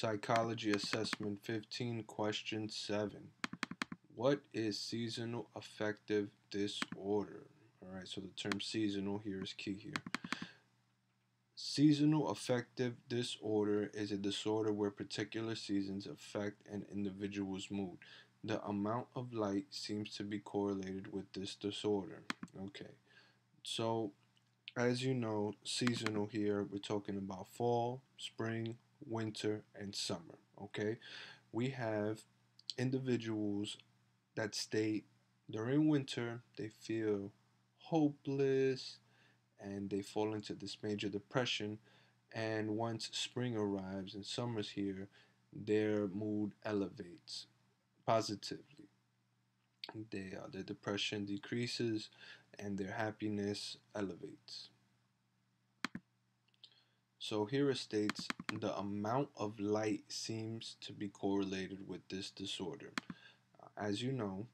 Psychology Assessment 15, Question 7. What is seasonal affective disorder? All right, so the term seasonal here is key here. Seasonal affective disorder is a disorder where particular seasons affect an individual's mood. The amount of light seems to be correlated with this disorder. Okay, so as you know, seasonal here, we're talking about fall, spring, winter, and summer. Okay, we have individuals that state during winter they feel hopeless and they fall into this major depression. And once spring arrives and summer's here, their mood elevates positively. They, uh, their depression decreases and their happiness elevates. So here it states the amount of light seems to be correlated with this disorder. Uh, as you know,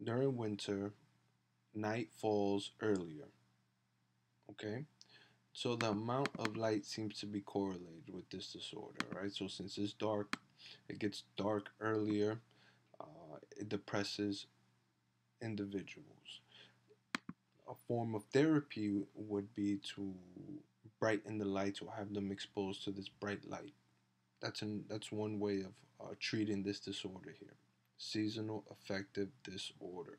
during winter, night falls earlier. Okay? So the amount of light seems to be correlated with this disorder, right? So since it's dark, it gets dark earlier, uh, it depresses individuals. A form of therapy would be to brighten the lights or have them exposed to this bright light. That's an, that's one way of uh, treating this disorder here. Seasonal affective disorder.